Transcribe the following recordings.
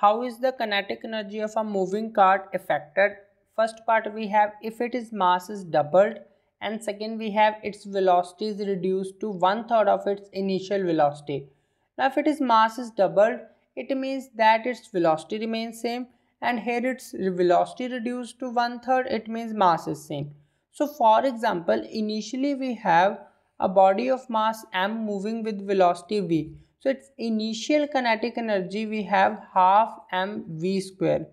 how is the kinetic energy of a moving cart affected? First part we have if it is mass is doubled and second we have its velocity is reduced to one third of its initial velocity. Now if it is mass is doubled it means that its velocity remains same and here its velocity reduced to one third it means mass is same. So for example initially we have a body of mass m moving with velocity v so its initial kinetic energy we have half mv square.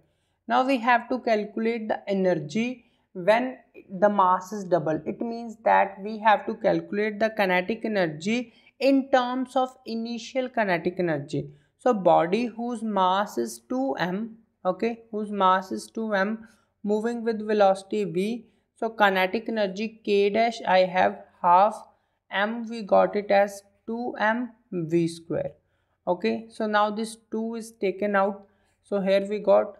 Now we have to calculate the energy when the mass is double. It means that we have to calculate the kinetic energy in terms of initial kinetic energy. So body whose mass is 2m, okay, whose mass is 2m moving with velocity v. So kinetic energy k dash I have half m we got it as 2m v square. Okay so now this 2 is taken out. So here we got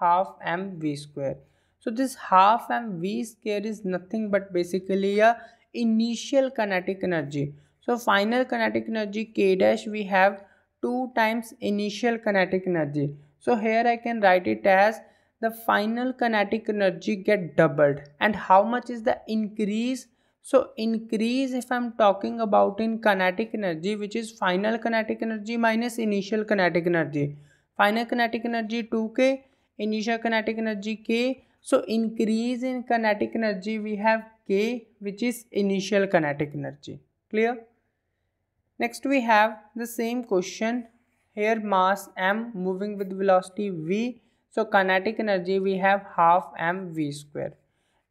half m v square. So this half m v square is nothing but basically a initial kinetic energy. So final kinetic energy k dash we have 2 times initial kinetic energy. So here i can write it as the final kinetic energy get doubled. And how much is the increase so increase if I'm talking about in kinetic energy which is final kinetic energy minus initial kinetic energy. Final kinetic energy 2k, initial kinetic energy k. So increase in kinetic energy we have k which is initial kinetic energy. Clear? Next we have the same question. Here mass m moving with velocity v. So kinetic energy we have half m v square.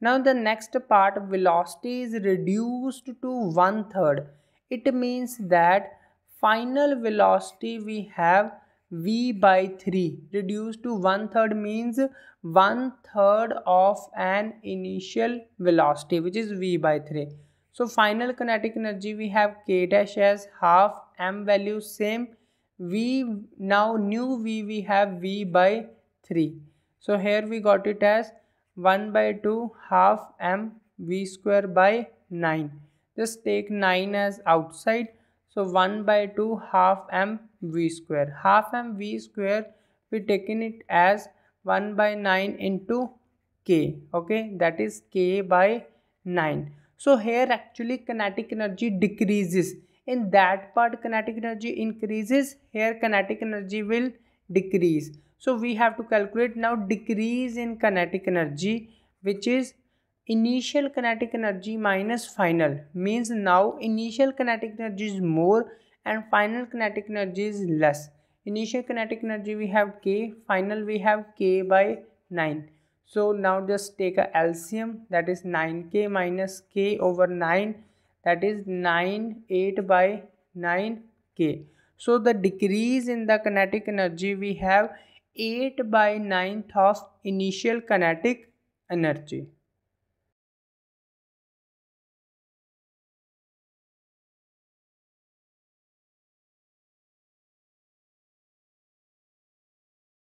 Now the next part velocity is reduced to one third. It means that final velocity we have v by 3 reduced to one third means one third of an initial velocity which is v by 3 so final kinetic energy we have k dash as half m value same v now new v we have v by 3 so here we got it as 1 by 2 half m v square by 9 just take 9 as outside. So 1 by 2 half m v square. Half m v square we taken it as 1 by 9 into k okay? That is k by 9 so here actually kinetic energy decreases. In that part kinetic energy increases. Here kinetic energy will decrease so we have to calculate now decrease in kinetic energy which is initial kinetic energy minus final means now initial kinetic energy is more and final kinetic energy is less. Initial kinetic energy we have k, final we have k by 9. So now just take a LCM that is 9k minus k over 9 that is 9 8 by 9k. So the decrease in the kinetic energy we have 8 by 9th of initial kinetic energy